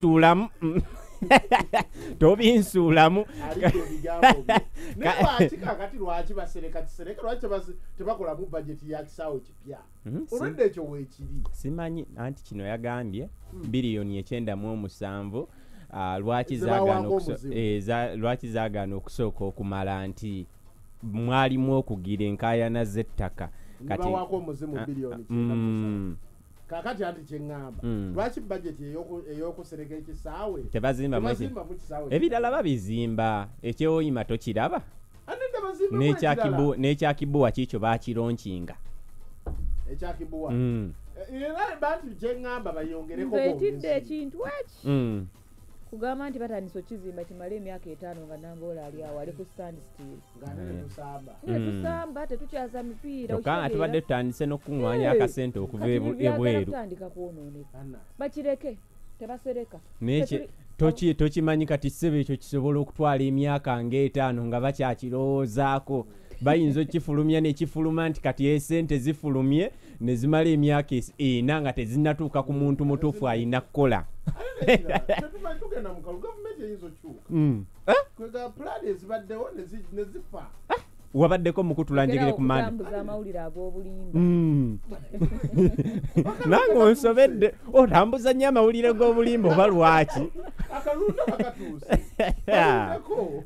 tulamu tobinsuulamu kakati lwaki basereka kisereka lwaki tebakolamu bajeti ya kisaawe kipya? Si- olwedde ekyo weekiri. Simanyi anti kino yagambye biliyoni ekyenda mu omusanvu ah, lwaki zaagaana eh, lwaki zaagaana okusooka okumala nti mwalimu okugira enkaayana z'ettaka. Nibawaako kakati anti kyeŋŋamba Mm. lwaki bajeti ey'oku- ey'okusereka ekisaawe? Kisaawe. Ebirala babizimba. Ekyewoyima tokiraba. N'ekyakibuwa kiikyo baakironkinga ekyakibuwa Mm, era banti kyeŋŋamba bayongereko etidde ekintu eki mm. Kugamba nti batandisa okizimba kimale emyaka etaano nga namboola ali awo ali ku stand still. Nga ne tusamba Tule Mm. tusamba tetukyaza mipiira kyokka nga tubadde tutandise n'okuŋŋwanya Hey! akasente okuva ebweru kutandika kwonooneka. Ana bakireke tebasereka. Tokimanyi kati ssebe ekyo kisobola okutwala emyaka ng'etaano nga bakyakirowoozaako bayinza okifulumya nekifuluma nti kati esente zifulumye ne zimala emyaka ena nga tezinnatuuka ku muntu mutuufu alina kukola. Mm. ne zifa wabaddeko mukutulanjegere ku manda okutambuza amawulire ag'obulimba. Mm. nange onsobedde otambuza nnyo amawulire g'obulimba oba lwaki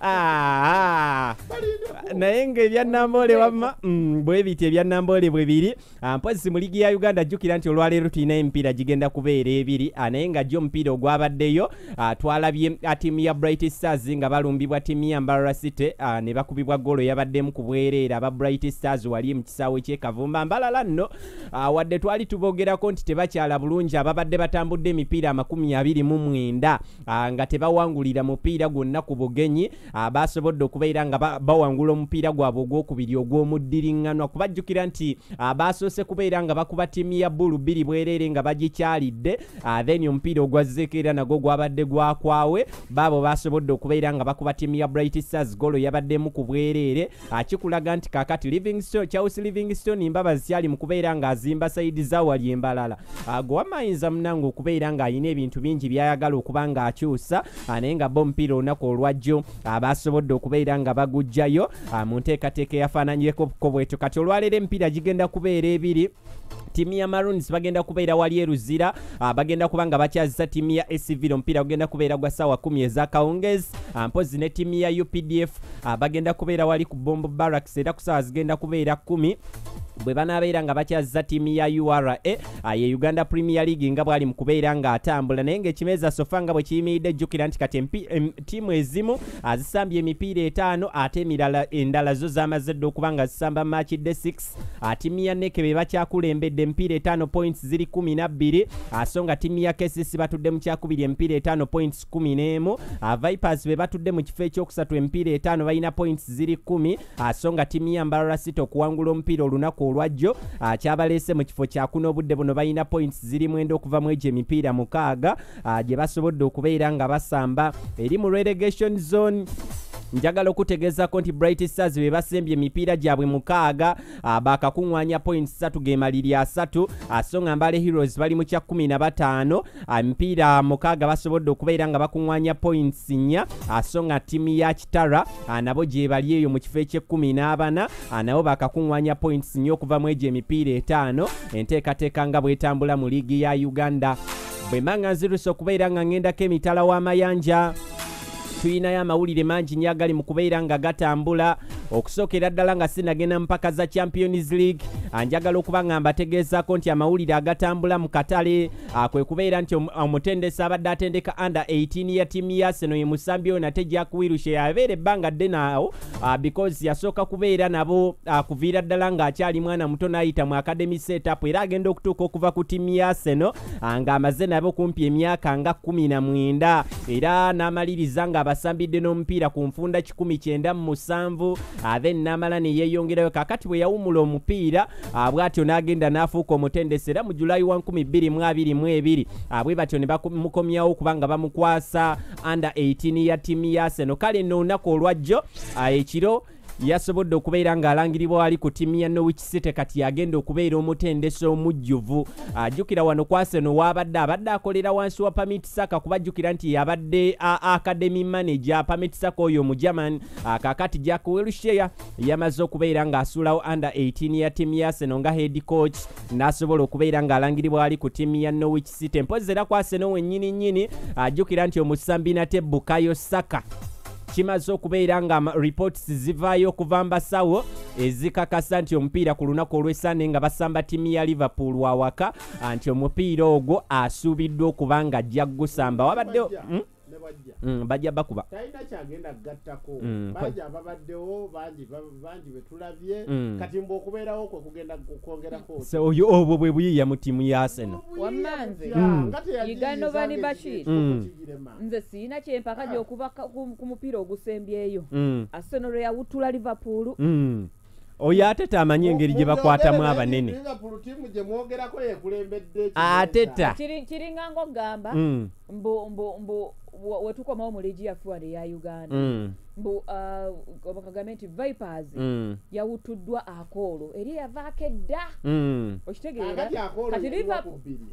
Ah, balindeko naye ng'ebyannamboole wamma mm, bwe biti ebyannamboole bwe biri. Ah, mpozi mu ligi ya uganda jjukira nti olwaleero tulina emipiira gigenda kubeera ebiri. Ah, naye nga gyo omupiira ogwabaddeyo ah, twalabye ah, ttiimu ya bright stars nga balumbibwa ttiimu ya mbarara city. Ah, ne bakubibwa golo yabaddemu ku bwereere aba bright stars wali mu kisaawe ky'ekavumba mbalala nno ah, wadde twali tubogerako nti tebakyala bulungi ababadde batambudde emipiira amakumi abiri mu mwenda ah, nga tebawangulira mupiira gwonna ku bugenyi ah, basobodde okubeera nga ba- bawangula omupiira gwabwe ogwokubiri ogw'omuddiriŋŋanwa kubajjukira nti ah, basoose kubeera nga bakuba ttiimu ya bbulu bbiri bwereere nga bagikyalidde ah, then omupiira ogwazzeeko era nagwo gwabadde gwakwawe baabo basobodde okubeera nga bakuba ttiimu ya bright stars golo yabaddemu ku bwereere. Kikulaga nti kakati livingstone charles livingstone mbabazi kyali mu kubeera ng'azimba sayidi zawali embalala. Ah, gwe wamayinza munange okubeera ng'alina ebintu bingi byayagala okuba ng'akyusa naye nga bo omupiira olunaku olwajjo ah, basobodde okubeera nga baguggyayo ah, mu nteekateeka eyafaananyeko bwetyo. Kati olwaleero emipiira gigenda kubeera ebiri ttiimu ya maroons bagenda kubeera wali eruzira ah, bagenda kuba nga bakyazisa ttiimu ya acvil omupiira gugenda kubeera gwa ssaawa 10 ezakawungezi ah, mpozi ne ttiimu ya updf ah, bagenda kubeera wali ku bombo barracks era ku ssaawa zigenda kubeera 10 bwe banaabeera nga bakyazza ttiimu ya ura ah, ye uganda premier league nga bwali mu kubeera ng'atambula naye ng'ekimeeza sofa nga bwe kiyimiridde jjukira nti kati ttiimu ezimu ah, zisambye emipiira etaano ate emirala endala zo zamaze dde okuba nga zisamba maaki de 6 ah, ttiimu ya neke be bakyakulembedde emipiira etaano points ziri 12 ah, so nga ttiimu ya kcc batudde mu kyakubiri emipiira etaano points 11 ah, vipers be batudde mu kifo ekyokusatu emipiira etaano balina points ziri 10 ah, so nga ttiimu ya mbarara city okuwangula omupiira olunaku olwajjo ah, kyabaleese mu kifo kyakuno obudde buno balina points ziri mwenda okuva mu egyo emipiira mukaaga ah, gye basobodde okubeera nga basamba eri mu relegation zone njagala okutegeezako nti bright stars be basembye emipiira gyabwe mukaaga ah, bakakuŋŋwanya points 3 gemaliri asatu. Ah, so nga mbale heroes bali mu kya 15 ah, emipiira mukaaga basobodde okubeera nga bakuŋŋwanya points 4 ah, so nga ttiimu ya kitara nabo gye bali eyo mu kifo eky'ekkumi n'abana nabo bakakuŋŋwanya points 4 okuva mu egyo emipiira etaano. Enteekateeka nga bwetambula mu liigi ya uganda. Bwe manga nziruse okubeera nga ŋŋendako emitala w'amayanja tulinayo amawulire mangi nnyo agali mu kubeera nga gatambula. Okusookera ddala nga sinagenda mpaka za champions league njagala okuba nga mbategeezaako nti amawulire agatambula mu katale ah, kwe kubeera nti omu- omutendesi abadde atendeka under 18 ya ttiimu ya seno ye musambi ono ate jakuwirushe yabeera ebbanga ddene awo ah, because yasooka kubeera nabo ah, kuviira ddala ng'akyali mwana muto n'ayita mu academy setup era agenda okutuuka okuva ku ttiimu ya seno ng'amaze nabo kumpi emyaka nga 19 era n'amaliriza ng'abasambidde n'omupiira ku nfunda 197 then n'amala ne yeeyongerayo. Kakati bwe yawumula omupiira bw'atyo n'agenda n'afuuka omutendesi era mu julayi wa 2022 ah, bwe batyo ne bamukomyawo okuba nga bamukwasa under 18 ya ttiimu ya seno kale nno olunaku olwajjo ah, ekiro yasobodde okubeera ng'alangirirwa wali ku ttiimu ya norwich city kati yagenda okubeera omutendesi omujjuvu. Ajjukira wano ku arsenal waabadde abadde akolera wansi wa pamit saka kubajjukira nti yabadde academy manager. Pamit saka oyo omugerman kakati jack wilshire yamaze okubeera ng'asuulawo under 18 ya ttiimu ya arsenal nga head coach n'asobola okubeera ng'alangirirwa wali ku ttiimu ya norwich city. Mpozi era ku arsenal wennyini nnyini ajjukira nti omusambi nate bukayo saka kimaze okubeera nga reports zivaayo okuva mbasawo ezikakasa nti omupiira ku lunaku olw'esande nga basamba ttiimu ya liverpool wawaka nti omupiira ogwo asuubiddwa okuba nga ajja gusamba wabaddewo Bajja, Mm? bajja bakuba talina kyagenda kugattako Mm, bangi ababaddewo bangi ba- bangi betulabye Mm. kati mbe okubeerawo kwe kugenda kwongerako oyo obwo bwe buyiiya mu ttiimu ya arsenal Wamanzi. Mm. Igano Bani Bashir. Mm. nze siina kyempaka gyokuva ka- ku mupiira ogusembyeyo arsenal lwe yawutula liverpool. Oyo ate tamanyi engeri gye bakwatamu abanene. Liverpool tiimu gye mwogerako yekulembedde Ate ta. Kiri- kiringanga okugamba Mm, mbu mbu mbu wetukomawo mu ligi yafuwade ya uganda. Mm, mbu uh, bakagambe nti vipers mm, yawutuddwa akoolo eri yavaako edda. Mm, okitegeera? Agati akoolo kati yaliwa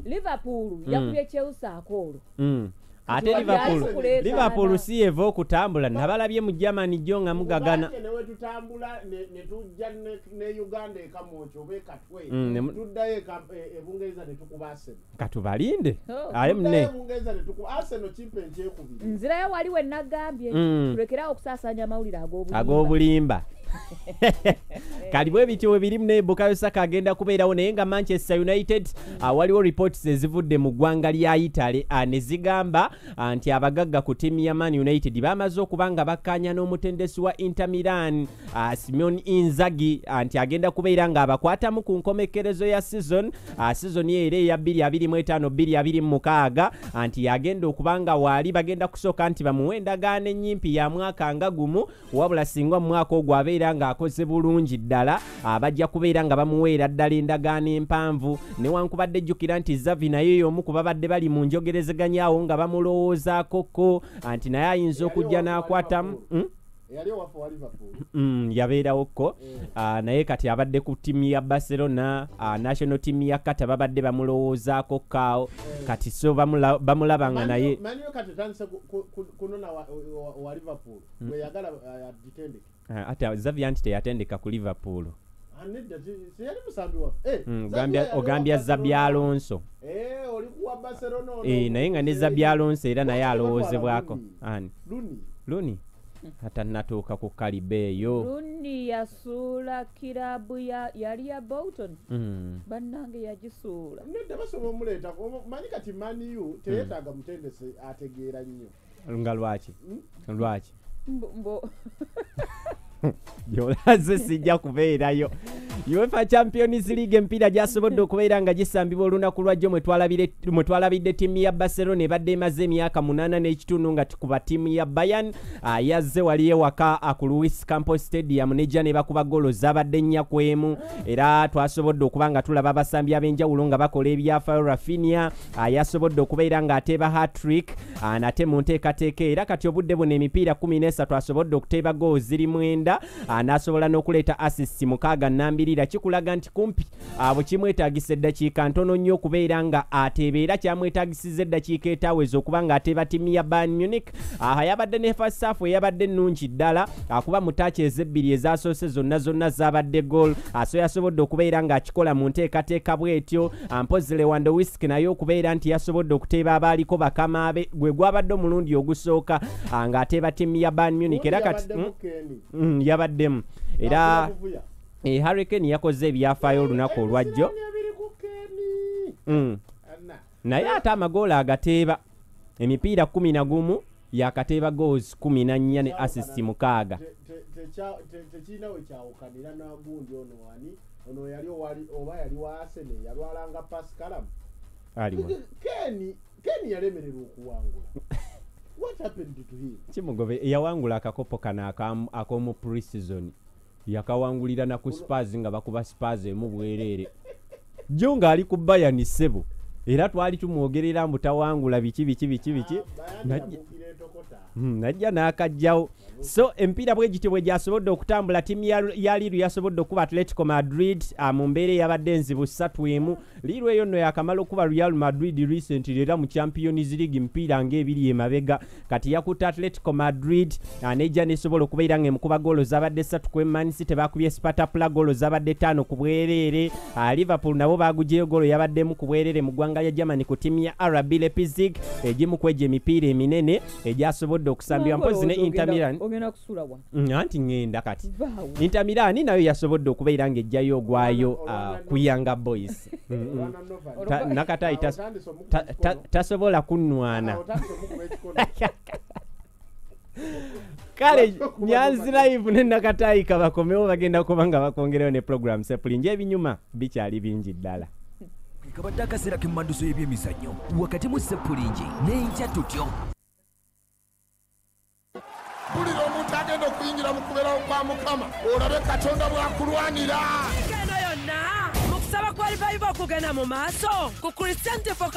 Liverpool- yakubye chelsea akoolo. Ate liverpool. liverpool si eva okutambula. Nabalabye mu germany jo nga mugagana. Muganje ne wetutambula ne uganda ekamwoki oba ekatwe Mm, tuddayo eka- e- ebungereza ne tukuba arsenal. Katubalinde? Oh. tuddayo mune ebungereza ne tukuba arsenal kimpe nkyekubiri nzirayo wali we nagambye Mm. tulekerawo okusaasaanya amawulire ag'obulimba kali bwe bityo webirimu naye bukayo saka agenda kubeerawo naye nga manchester united ah, waliwo reports ezivudde mu ggwanga lya itale ah, ne zigamba ah, nti abagagga ku ttiimu ya man united bamaze okuba nga bakkaanya n'omutendesi wa inter milan ah, simeon inzagi ah, nti agenda kubeera ng'abakwatamu ku nkomekerezo ya season ah, season ye era eya 225 226 ah, nti yagenda okuba nga waali bagenda kusooka nti bamuwe endagaano ennyimpi ya mwaka nga gumu wabula singa mu mwaka ogwo abeera ng'akoze bulungi ddala ah, bajja kubeera nga bamuweera ddala endagaano empanvu newankubadde ejjukira nti zavi naye y'omu ku babadde bali mu njogerezeganyaawo nga bamulowoozaakoko ah, nti naye ayinza okujja n'akwatamu Mm? Eyali owafe wa liverpool Mm, yabeerawoko Eh. Ah, naye kati abadde ku ttiimu ya barcelona ah, national team ya kata babadde bamulowoozaako kaawo kati so bamula- bamulaba nga naye kati kunona wa- liverpool. Weyagala agitendeke ah, ate zavia nti teyatendeka ku liverpool. Ah, waffe Eh, Mm, Xavi ogambya- yali wa ogambya Barcelona. zabi alonso. Eh, oli kuwa barcelona ono. Eh, naye nga ne zabi alonso era naye Lwaki alowoozebwako tebatwala ani? Luni? luni atanatuuka ku kalibe eyo. Lundi yasuula kirabu ya yali ya bolton. Mm, bannange yagisuula. Nedda basobola omuleetako Omu- manyi kati maniyu teyetaaga mutendesi ategeera nnyo. Nga lwaki? Lwaki Byolaze sijja kubeerayo. Uefa champions league empiira gyasobodde okubeera nga gisambibwa olunaku lwajjo mwe twalabidde ttiimu ya barcelona ebadde emaze emyaka munaana n'ekitundu nga tukuba ttiimu ya bayan ah, yazze wali ewaka ah, ku louis campos stadium. Nejja ne bakuba golo zabadde nnya ku emu. Era twasobodde okuba nga tulaba abasambi ab'enjawulo nga bakola ebyafaayo. Rafinia ah, yasobodde okubeera ng'ateeba hatrick nate mu nteekateeka era kati obudde buno emipiira 13 asobodde okuteeba goo ziri mwenda ah, n'asobola n'okuleeta assist mukaaga nambirira. Kikulaga nti kumpi ah, bwe kimwetaagisa eddakiika ntono nnyo okubeera nga ateeba era kyamwetaagisiza eddakiika etaweza okuba ng'ateeba ttiimu ya Bayern Munich. Ah, yabadde ne first half eyabadde nnungi ddala akuba mu taaki ezebbiri ezasoose zonna zonna zabadde gol so yasobodde okubeera ng'akikola mu nteekateeka bw'etyo. Mpozi Lewandowski naye okubeera nti yasobodde okuteeba abaaliko bakama be gwe gwabadde omulundi ogusooka ng'ateeba ttiimu ya Bayern Munich. Era kati Mm, yabaddemu. Era eh, harricane yakoze ebyafaayo olunaku olwajjo. Mm. Naye ate amagoola agateeba emipiira kumi na gumu yakateeba goals kumi na nnya ne assist mukaaga. Tekirina we kyawukanira nagundi ono wani ono yali oba yali wa Arsenal yalwalanga pasikalamu aliwa keni keni yalemererwa okuwangula what happened to him? Kimugobe yawangula akakopo kano ak'omu pre-season. Yakawangulira na ku spars nga bakuba spars emu bwereere jo ng'ali ku bayani ssebo era twali tumwogerera mbu tawangula biki biki biki biki. Ah, Hmm, najja n'akajjawo. So emipiira bwe gityo bwe gyasobodde okutambula ttiimu ya- liru yasobodde okuba atletico madrid ah, mu mbeera eyabadde enzibu ssatu emu. Liru eyo nno yakamala okuba real madrid recently era mu champions league mpiira ng'ebiri emabega kati yakutte atletico madrid ah, nejja nesobola okubeera ng'emukuba goolo zabadde ssatu ku emanisi tebakubye spatapula goolo zabadde ttaano ku bwereere Ah, liverpool nabo bagujeyo goolo yabaddemu ku bwereere mu ggwanga lya germany ku ttiimu ya rb leipzig egimu ku egyo emipiira eminene egyasobodde okusambibwa mpozi ne inter milan ogenda kusula wa? Mm, anti ŋŋenda kati. Milan nayo yasobodde okubeera ng'ejjayo ogwayo Olwana- ah, olwana- ku yanga boys. Mm, mm. Nakatayi tasobola kunnwana ekikono. kale nyanzi live ne nakatayi kabakomewo bagenda kuba nga bakongerewo ne program sepulingi ebinyuma bikyali bingi ddala. Kabadde akaseera k'emmanduso y'ebyemizannyo wakati mu sepulingi n'enkya tutyo mpulira omuntu agenda okuyingira mu kubeerawo kwa mukama olabe katonda bw'akulwanira. Yonna mu kusaba kwa livayiva okugenda mu maaso ku christian focus